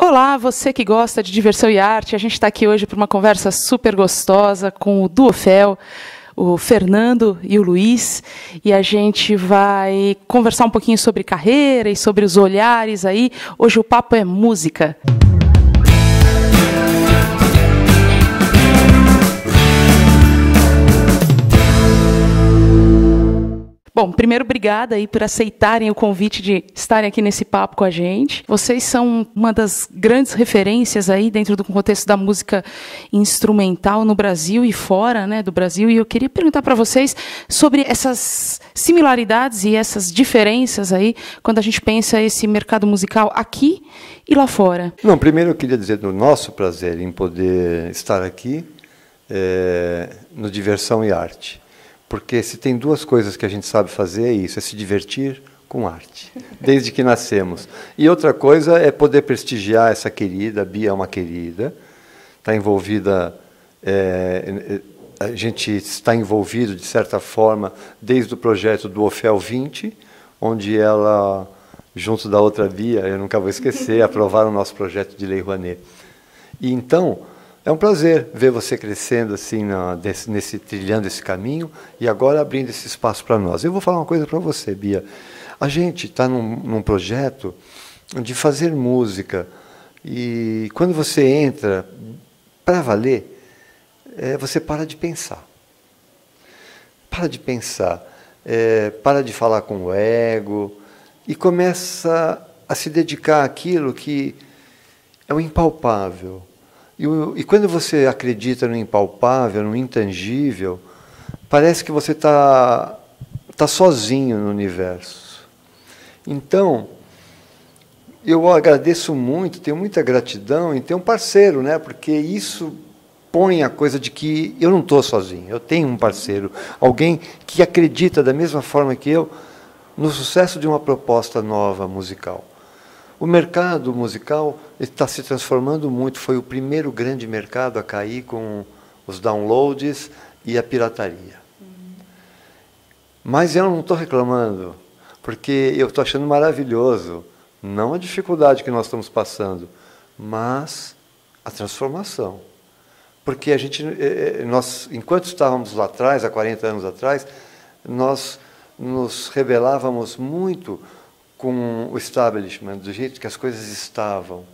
Olá, você que gosta de diversão e arte. A gente está aqui hoje para uma conversa super gostosa com o Duofel, o Fernando e o Luiz, e a gente vai conversar um pouquinho sobre carreira e sobre os olhares aí. Hoje o papo é música. Bom, primeiro, obrigada aí por aceitarem o convite de estarem aqui nesse papo com a gente. Vocês são uma das grandes referências aí dentro do contexto da música instrumental no Brasil e fora, né, do Brasil. E eu queria perguntar para vocês sobre essas similaridades e essas diferenças aí quando a gente pensa esse mercado musical aqui e lá fora. Não, primeiro eu queria dizer do nosso prazer em poder estar aqui é, no Diversão e Arte. Porque se tem duas coisas que a gente sabe fazer é isso, é se divertir com arte, desde que nascemos. E outra coisa é poder prestigiar essa querida, a Bia é uma querida, está envolvida, é, a gente está envolvido de certa forma desde o projeto do Ofel 20, onde ela, junto da outra Bia, eu nunca vou esquecer, aprovaram o nosso projeto de Lei Rouanet. E então, é um prazer ver você crescendo assim na, desse, nesse trilhando esse caminho e agora abrindo esse espaço para nós. Eu vou falar uma coisa para você, Bia. A gente está num, num projeto de fazer música e quando você entra para valer, é, você para de pensar. Para de pensar, é, para de falar com o ego e começa a se dedicar àquilo que é o impalpável, e, e quando você acredita no impalpável, no intangível, parece que você está tá sozinho no universo. Então, eu agradeço muito, tenho muita gratidão em ter um parceiro, né? porque isso põe a coisa de que eu não estou sozinho, eu tenho um parceiro, alguém que acredita da mesma forma que eu no sucesso de uma proposta nova musical. O mercado musical está se transformando muito. Foi o primeiro grande mercado a cair com os downloads e a pirataria. Mas eu não estou reclamando, porque eu estou achando maravilhoso, não a dificuldade que nós estamos passando, mas a transformação. Porque a gente, eh, eh, nós, enquanto estávamos lá atrás, há 40 anos atrás, nós nos rebelávamos muito com o establishment, do jeito que as coisas estavam.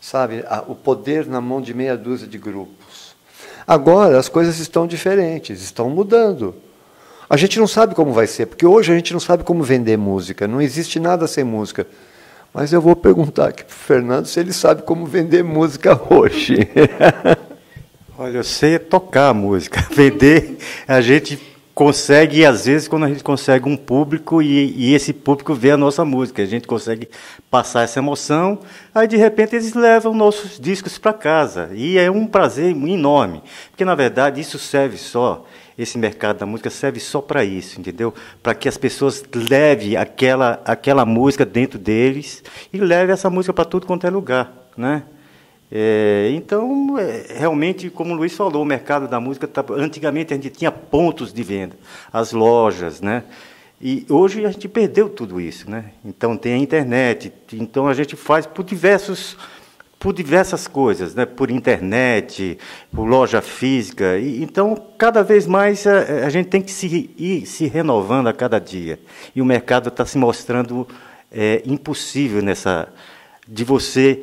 Sabe, o poder na mão de meia dúzia de grupos. Agora as coisas estão diferentes, estão mudando. A gente não sabe como vai ser, porque hoje a gente não sabe como vender música, não existe nada sem música. Mas eu vou perguntar aqui para o Fernando se ele sabe como vender música hoje. Olha, eu sei tocar música. Vender, a gente consegue, e às vezes, quando a gente consegue um público e, e, esse público vê a nossa música, a gente consegue passar essa emoção, aí de repente eles levam nossos discos para casa. E é um prazer enorme, porque na verdade isso serve só, esse mercado da música serve só para isso, entendeu? Para que as pessoas levem aquela, aquela música dentro deles e levem essa música para tudo quanto é lugar, né? É, então, é, realmente, como o Luiz falou, o mercado da música, tá, antigamente a gente tinha pontos de venda, as lojas, né? E hoje a gente perdeu tudo isso, né? Então tem a internet, então a gente faz por diversos por diversas coisas, né? Por internet, por loja física. E, então cada vez mais a, a, gente tem que se ir se renovando a cada dia. E o mercado está se mostrando é, impossível nessa de você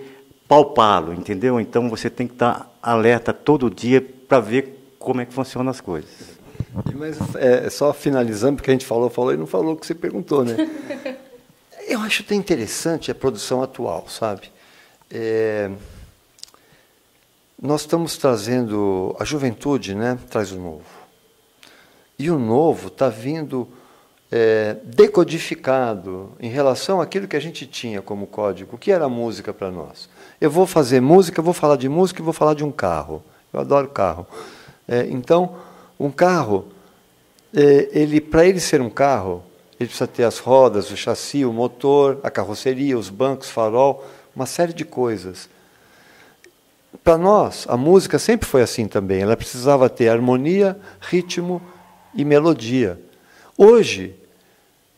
palpá-lo, entendeu? Então você tem que estar alerta todo dia para ver como é que funcionam as coisas. Mas é, só finalizando, porque a gente falou, falou e não falou o que você perguntou, né? Eu acho até interessante a produção atual, sabe? É, nós estamos trazendo a juventude, né? Traz o novo. E o novo está vindo é, decodificado em relação àquilo que a gente tinha como código. O que era música para nós? Eu vou fazer música, vou falar de música e vou falar de um carro. Eu adoro carro. É, então, um carro, é, ele para ele ser um carro, ele precisa ter as rodas, o chassi, o motor, a carroceria, os bancos, farol, uma série de coisas. Para nós, a música sempre foi assim também. Ela precisava ter harmonia, ritmo e melodia. Hoje,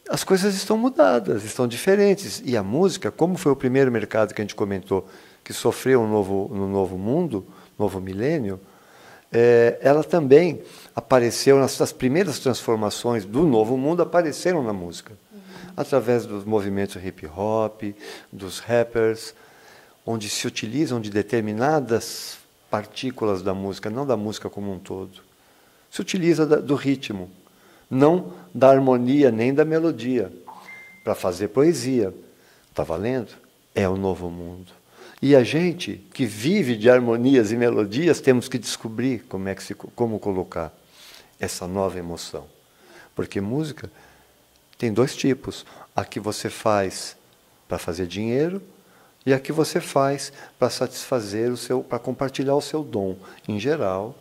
as coisas estão mudadas, estão diferentes. E a música, como foi o primeiro mercado que a gente comentou, que sofreu um novo, no novo mundo, novo milênio, é, ela também apareceu nas primeiras transformações do novo mundo apareceram na música uhum. através dos movimentos hip hop, dos rappers, onde se utilizam de determinadas partículas da música, não da música como um todo. Se utiliza do ritmo, não da harmonia nem da melodia, para fazer poesia. Está valendo? É o novo mundo. E a gente que vive de harmonias e melodias temos que descobrir como é que se, como colocar essa nova emoção. Porque música tem dois tipos: a que você faz para fazer dinheiro e a que você faz para satisfazer o seu, para compartilhar o seu dom. Em geral,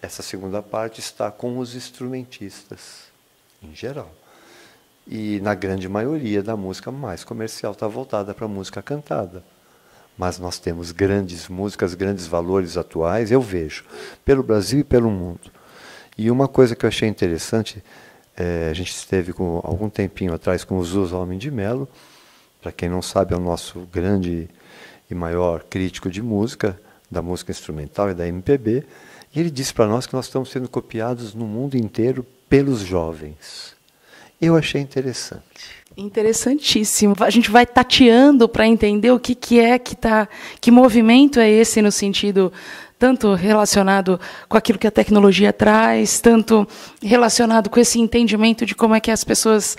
essa segunda parte está com os instrumentistas, em geral. E na grande maioria da música mais comercial está voltada para a música cantada. Mas nós temos grandes músicas, grandes valores atuais, eu vejo, pelo Brasil e pelo mundo. E uma coisa que eu achei interessante, é, a gente esteve com algum tempinho atrás com o Zuz Homem de Melo, para quem não sabe, é o nosso grande e maior crítico de música, da música instrumental e da MPB, e ele disse para nós que nós estamos sendo copiados no mundo inteiro pelos jovens. Eu achei interessante. Interessantíssimo. A gente vai tateando para entender o que, que é que está, que movimento é esse no sentido tanto relacionado com aquilo que a tecnologia traz, tanto relacionado com esse entendimento de como é que as pessoas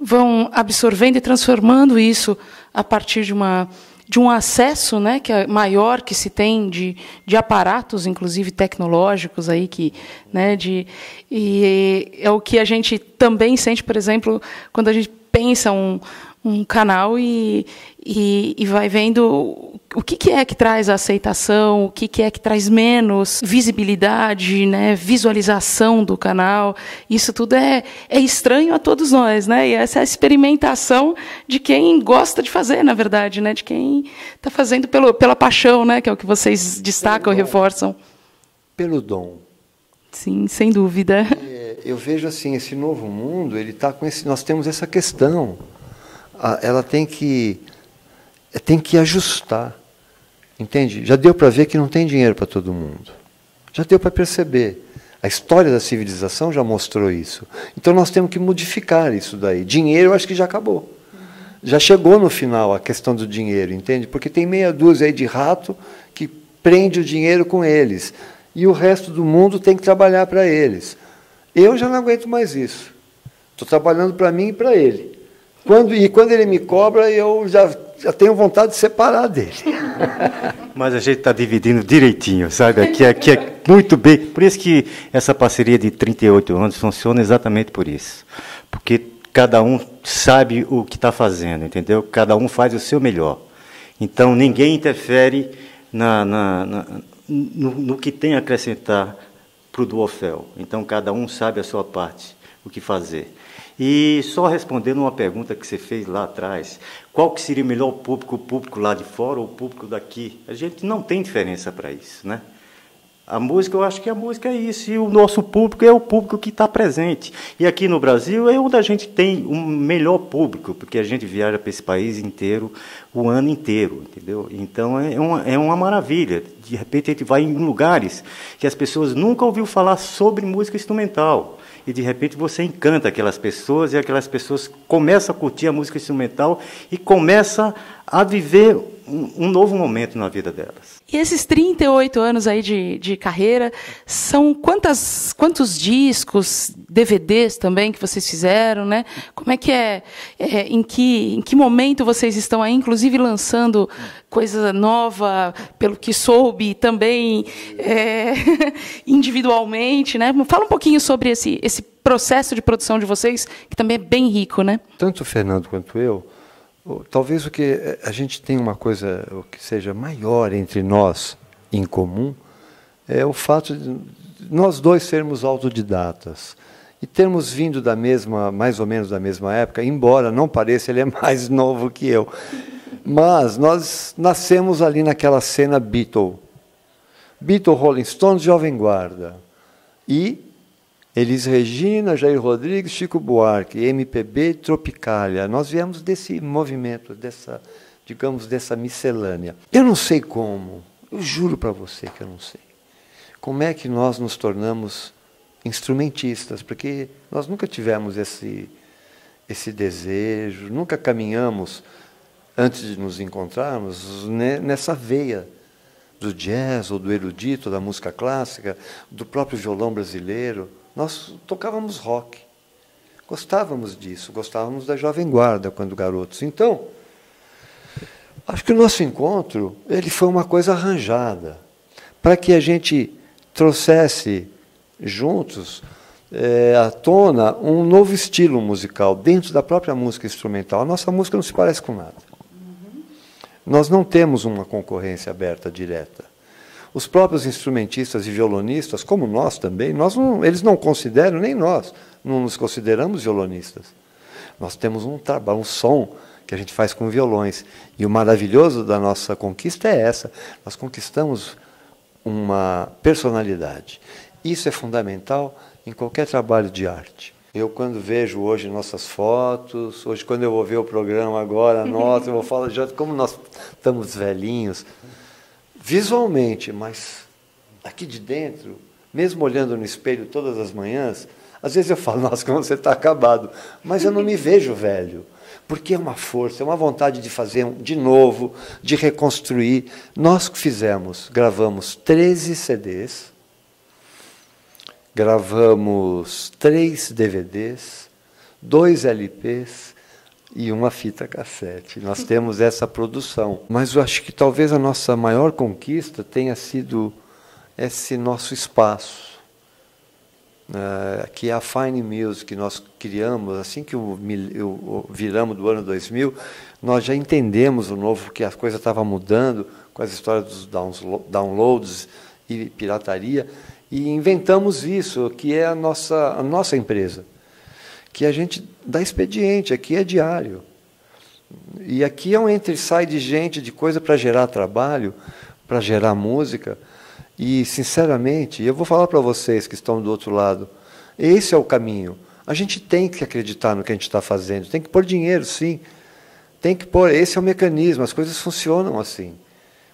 vão absorvendo e transformando isso a partir de uma de um acesso né, que é maior que se tem de, de aparatos, inclusive tecnológicos, aí, que, né, de, e é o que a gente também sente, por exemplo, quando a gente pensa um, um canal e, e, e, vai vendo o que, que, é que traz aceitação, o que, que, é que traz menos visibilidade, né, visualização do canal. Isso tudo é, é estranho a todos nós, né? E essa é a experimentação de quem gosta de fazer, na verdade, né? De quem está fazendo pelo, pela paixão, né? Que é o que vocês destacam e reforçam. Pelo dom. Sim, sem dúvida. É, eu vejo assim esse novo mundo, ele está com esse. Nós temos essa questão ela tem que tem que ajustar. Entende? Já deu para ver que não tem dinheiro para todo mundo. Já deu para perceber. A história da civilização já mostrou isso. Então nós temos que modificar isso daí. Dinheiro eu acho que já acabou. Já chegou no final a questão do dinheiro, entende? Porque tem meia dúzia aí de rato que prende o dinheiro com eles. E o resto do mundo tem que trabalhar para eles. Eu já não aguento mais isso. Estou trabalhando para mim e para ele. Quando, e quando ele me cobra, eu já, já tenho vontade de separar dele. Mas a gente está dividindo direitinho, sabe? Aqui, aqui é muito bem. Por isso que essa parceria de 38 anos funciona exatamente por isso. Porque cada um sabe o que está fazendo, entendeu? Cada um faz o seu melhor. Então ninguém interfere na, na, na no, no, que tem a acrescentar para o Duofel. Então cada um sabe a sua parte, o que fazer. E só respondendo uma pergunta que você fez lá atrás, qual que seria o melhor público, o público lá de fora ou o público daqui? A gente não tem diferença para isso, né? A música, eu acho que a música é isso, e o nosso público é o público que está presente. E aqui no Brasil é onde a gente tem um melhor público, porque a gente viaja para esse país inteiro, o ano inteiro, entendeu? Então é uma, é uma maravilha. De repente a gente vai em lugares que as pessoas nunca ouviram falar sobre música instrumental e de repente você encanta aquelas pessoas e aquelas pessoas começam a curtir a música instrumental e começam a viver um, um, novo momento na vida delas. E esses 38 anos aí de, de carreira, são quantas, quantos discos, DVDs também que vocês fizeram, né? Como é que é, é, em, que, em que momento vocês estão aí, inclusive lançando coisa nova, pelo que soube, também é, individualmente, né? Fala um pouquinho sobre esse, esse processo de produção de vocês, que também é bem rico, né? Tanto o Fernando quanto eu, Talvez o que eh, a gente tem uma coisa o que seja maior entre nós em comum é o fato de nós dois sermos autodidatas e termos vindo da mesma, mais ou menos da mesma época, embora não pareça ele é mais novo que eu. Mas nós nascemos ali naquela cena Beatle. Beatle, Rolling Stones, Jovem Guarda. E Elis Regina, Jair Rodrigues, Chico Buarque, MPB Tropicália. Nós viemos desse movimento, dessa, digamos, dessa miscelânea. Eu não sei como, eu juro para você que eu não sei. Como é que nós nos tornamos instrumentistas? Porque nós nunca tivemos esse, esse desejo, nunca caminhamos, antes de nos encontrarmos, nessa veia do jazz ou do erudito, da música clássica, do próprio violão brasileiro. Nós tocávamos rock. Gostávamos disso, gostávamos da Jovem Guarda quando garotos. Então, acho que o nosso encontro ele foi uma coisa arranjada para que a gente trouxesse juntos é, à tona um novo estilo musical dentro da própria música instrumental. A nossa música não se parece com nada. Uhum. Nós não temos uma concorrência aberta direta. Os próprios instrumentistas e violonistas, como nós também, nós não, eles não consideram, nem nós, não nos consideramos violonistas. Nós temos um trabalho, um som que a gente faz com violões. E o maravilhoso da nossa conquista é essa: nós conquistamos uma personalidade. Isso é fundamental em qualquer trabalho de arte. Eu, quando vejo hoje nossas fotos, hoje, quando eu vou ver o programa agora, nossa, eu vou falar já como nós estamos velhinhos, visualmente, mas aqui de dentro, mesmo olhando no espelho todas as manhãs, às vezes eu falo, nossa, como você está acabado, mas eu não me vejo velho, porque é uma força, é uma vontade de fazer de novo, de reconstruir. Nós que fizemos, gravamos 13 CDs, gravamos três DVDs, dois LPs, e uma fita cassete. Nós temos essa produção. Mas eu acho que talvez a nossa maior conquista tenha sido esse nosso espaço, uh, que é a Fine Music que nós criamos, assim que o, o, viramos do ano 2000, nós já entendemos o novo, que a coisa estava mudando com as histórias dos downloads e pirataria, e inventamos isso, que é a nossa, a nossa empresa que a gente dá expediente, aqui é diário. E aqui é um entre sai de gente, de coisa para gerar trabalho, para gerar música. E, sinceramente, eu vou falar para vocês que estão do outro lado, esse é o caminho. A gente tem que acreditar no que a gente está fazendo, tem que pôr dinheiro, sim. Tem que pôr, esse é o mecanismo, as coisas funcionam assim.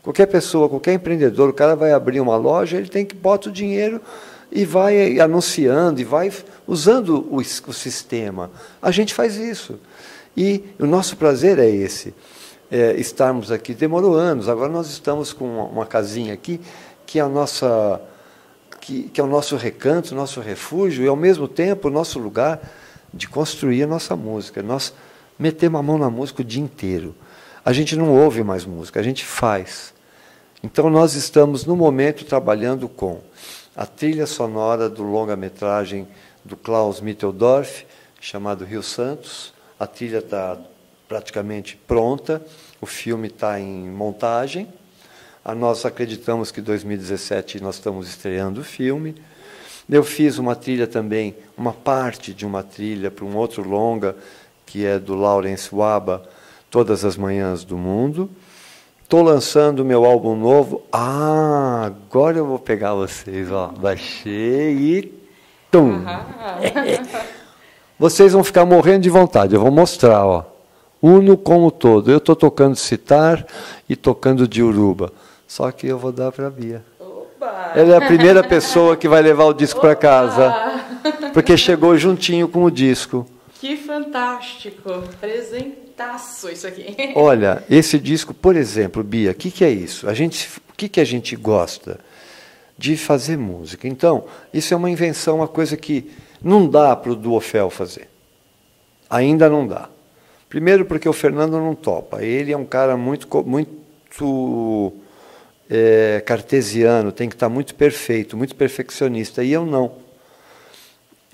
Qualquer pessoa, qualquer empreendedor, o cara vai abrir uma loja, ele tem que botar o dinheiro e vai anunciando e vai usando o, o sistema. A gente faz isso. E o nosso prazer é esse. É, estarmos aqui. Demorou anos, agora nós estamos com uma, uma casinha aqui que é a nossa que, que, é o nosso recanto, nosso refúgio e ao mesmo tempo o nosso lugar de construir a nossa música. Nós metemos a mão na música o dia inteiro. A gente não ouve mais música, a gente faz. Então nós estamos no momento trabalhando com a trilha sonora do longa-metragem do Klaus Mitteldorf, chamado Rio Santos. A trilha está praticamente pronta, o filme está em montagem. A nós acreditamos que em 2017 nós estamos estreando o filme. Eu fiz uma trilha também, uma parte de uma trilha para um outro longa, que é do Lawrence Waba, Todas as Manhãs do Mundo. Estou lançando meu álbum novo. Ah, agora eu vou pegar vocês, ó. Baixei e. Tum! vocês vão ficar morrendo de vontade. Eu vou mostrar, ó. Uno como todo. Eu estou tocando citar e tocando de uruba. Só que eu vou dar para a Bia. Opa. Ela é a primeira pessoa que vai levar o disco para casa. Porque chegou juntinho com o disco. Que fantástico! Isso aqui. Olha, esse disco, por exemplo, Bia, o que, que é isso? A gente, o que, que a gente gosta? De fazer música. Então, isso é uma invenção, uma coisa que não dá para o Duofel fazer. Ainda não dá. Primeiro porque o Fernando não topa. Ele é um cara muito, muito é, cartesiano, tem que estar muito perfeito, muito perfeccionista. E eu não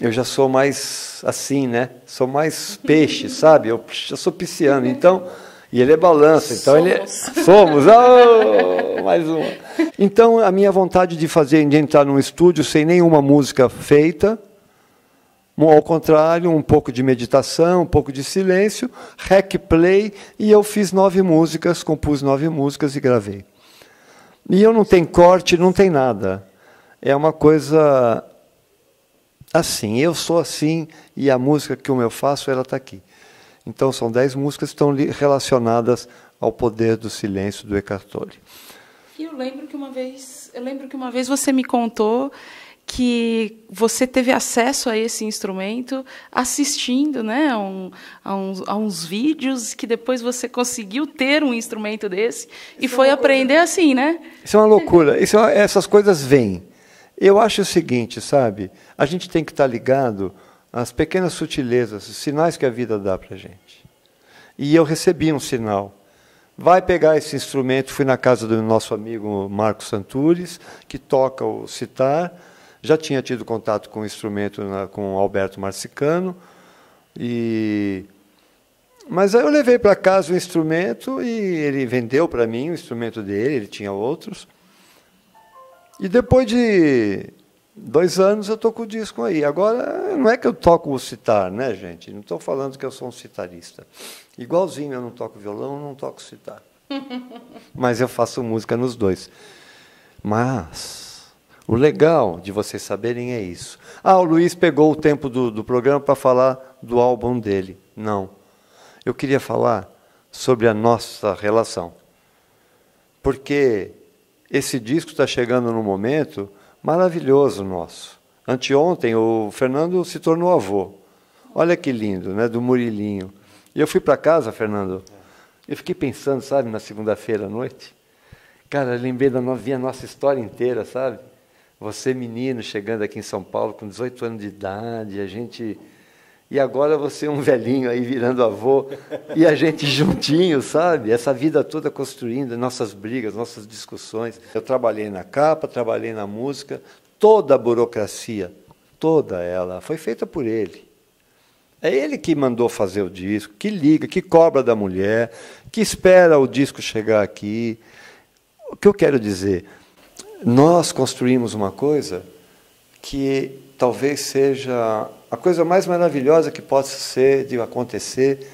eu já sou mais assim, né? Sou mais peixe, sabe? Eu já sou pisciano, então. E ele é balança, então somos. ele é, somos. Oh, mais uma. Então a minha vontade de fazer, de entrar num estúdio sem nenhuma música feita, ao contrário, um pouco de meditação, um pouco de silêncio, rec play, e eu fiz nove músicas, compus nove músicas e gravei. E eu não tenho corte, não tem nada. É uma coisa assim. Eu sou assim e a música que eu faço, ela está aqui. Então são dez músicas que estão relacionadas ao poder do silêncio do Eckhart Tolle. E eu lembro que uma vez, eu lembro que uma vez você me contou que você teve acesso a esse instrumento assistindo né, a, um, a, uns, a uns vídeos que depois você conseguiu ter um instrumento desse e Isso é foi é aprender assim, né? Isso é uma loucura. Isso é, essas coisas vêm. Eu acho o seguinte, sabe? A gente tem que estar ligado às pequenas sutilezas, os sinais que a vida dá para a gente. E eu recebi um sinal. Vai pegar esse instrumento, fui na casa do nosso amigo Marcos Santures, que toca o citar, já tinha tido contato com o instrumento na, com o Alberto Marcicano. E mas aí eu levei para casa o instrumento e ele vendeu para mim o instrumento dele, ele tinha outros. E depois de dois anos eu estou com o disco aí. Agora, não é que eu toco o citar, né, gente? Não estou falando que eu sou um citarista. Igualzinho eu não toco violão, não toco citar. Mas eu faço música nos dois. Mas o legal de vocês saberem é isso. Ah, o Luiz pegou o tempo do, do programa para falar do álbum dele. Não. Eu queria falar sobre a nossa relação. Porque esse disco está chegando num momento maravilhoso nosso. Anteontem o Fernando se tornou avô. Olha que lindo, né? Do Murilinho. E eu fui para casa, Fernando. Eu fiquei pensando, sabe, na segunda-feira à noite. Cara, lembrei da nossa história inteira, sabe? Você, menino, chegando aqui em São Paulo com 18 anos de idade, a gente. E agora você, um velhinho aí virando avô, e a gente juntinho, sabe? Essa vida toda construindo nossas brigas, nossas discussões. Eu trabalhei na capa, trabalhei na música, toda a burocracia, toda ela, foi feita por ele. É ele que mandou fazer o disco, que liga, que cobra da mulher, que espera o disco chegar aqui. O que eu quero dizer? nós construímos uma coisa que talvez seja a coisa mais maravilhosa que possa ser de acontecer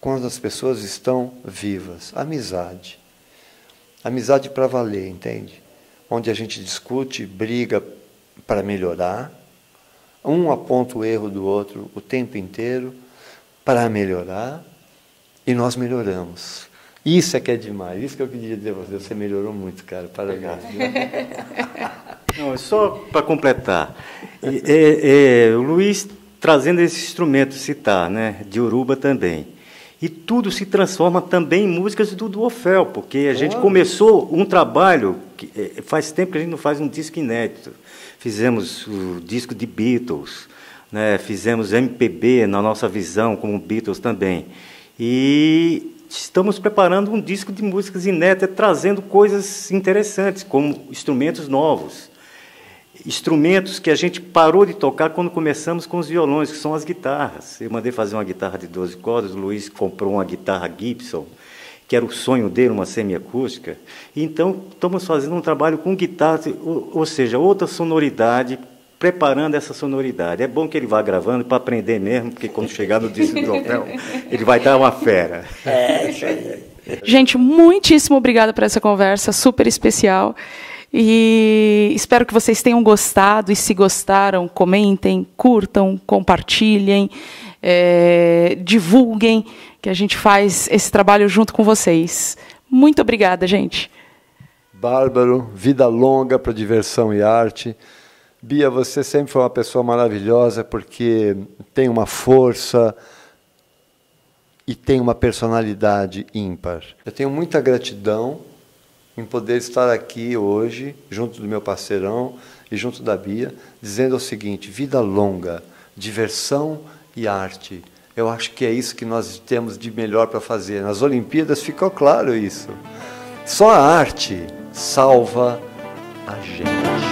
quando as pessoas estão vivas. Amizade. Amizade para valer, entende? Onde a gente discute, briga para melhorar. Um aponta o erro do outro o tempo inteiro para melhorar e nós melhoramos. Isso é que é demais. Isso que eu queria dizer a você. Você melhorou muito, cara. Parabéns. Não, só para completar. É, é, o Luiz trazendo esse instrumento citar, né, de Uruba também. E tudo se transforma também em músicas do Duofel, porque a gente começou um trabalho, que é, faz tempo que a gente não faz um disco inédito. Fizemos o disco de Beatles, né, fizemos MPB na nossa visão, como Beatles também. E estamos preparando um disco de músicas inéditas, trazendo coisas interessantes, como instrumentos novos. Instrumentos que a gente parou de tocar quando começamos com os violões, que são as guitarras. Eu mandei fazer uma guitarra de 12 cordas, o Luiz comprou uma guitarra Gibson, que era o sonho dele, uma semiacústica. Então, estamos fazendo um trabalho com guitarra, ou seja, outra sonoridade preparando essa sonoridade. É bom que ele vá gravando para aprender mesmo, porque quando chegar no disco do hotel, ele vai dar uma fera. É, isso aí. Gente, muitíssimo obrigada por essa conversa super especial. E espero que vocês tenham gostado. E se gostaram, comentem, curtam, compartilhem, é, divulguem, que a gente faz esse trabalho junto com vocês. Muito obrigada, gente. Bárbaro, vida longa para diversão e arte. Bia, você sempre foi uma pessoa maravilhosa porque tem uma força e tem uma personalidade ímpar. Eu tenho muita gratidão em poder estar aqui hoje, junto do meu parceirão e junto da Bia, dizendo o seguinte: vida longa, diversão e arte. Eu acho que é isso que nós temos de melhor para fazer. Nas Olimpíadas ficou claro isso. Só a arte salva a gente.